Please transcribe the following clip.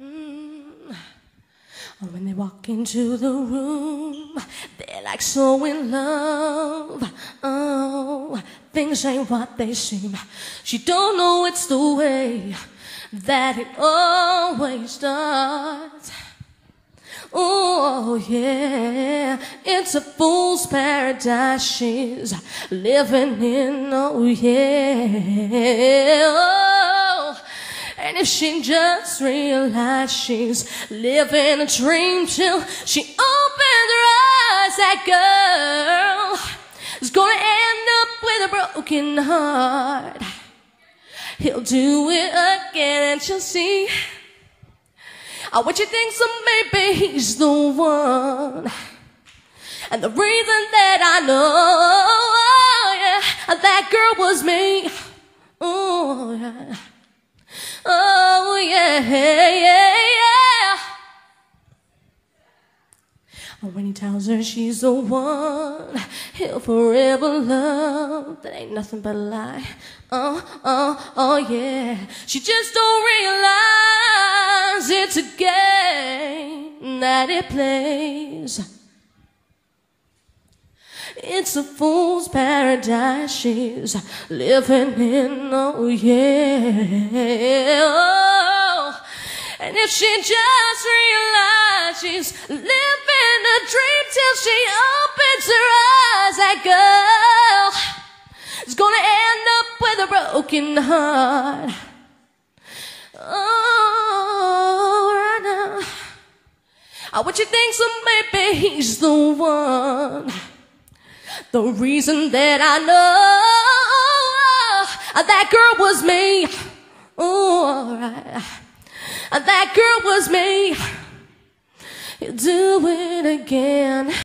mm. When they walk into the room, they're like so in love. Oh, things ain't what they seem. She don't know it's the way that it always does. Oh yeah, it's a fool's paradise she's living in. Oh yeah. Oh, and if she just realized she's living a dream till she opens her eyes, that girl is gonna end up with a broken heart. He'll do it again and she'll see. Oh, what you think, so maybe he's the one. And the reason that I know, oh, yeah, that girl was me. Oh, yeah. Oh, yeah, yeah, yeah. Oh, when he tells her she's the one he'll forever love, that ain't nothing but a lie. Oh, oh, oh, yeah. She just don't realize it's a game that it plays. It's a fool's paradise she's living in, oh yeah. Oh, and if she just realized she's living a dream till she opens her eyes, that girl is gonna end up with a broken heart. Oh, right now. Oh, what you think, so maybe he's the one. The reason that I know that girl was me. Me. You do it again.